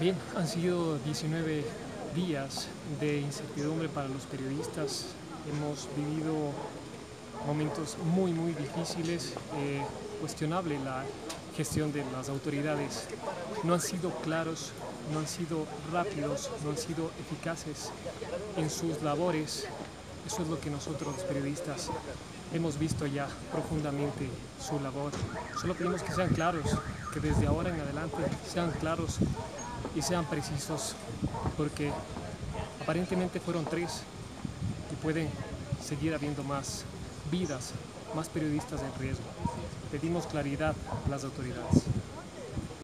Bien, han sido 19 días de incertidumbre para los periodistas. Hemos vivido momentos muy, muy difíciles. Eh, cuestionable la gestión de las autoridades. No han sido claros, no han sido rápidos, no han sido eficaces en sus labores. Eso es lo que nosotros los periodistas hemos visto ya profundamente su labor. Solo pedimos que sean claros, que desde ahora en adelante sean claros y sean precisos, porque aparentemente fueron tres y pueden seguir habiendo más vidas, más periodistas en riesgo. Pedimos claridad a las autoridades.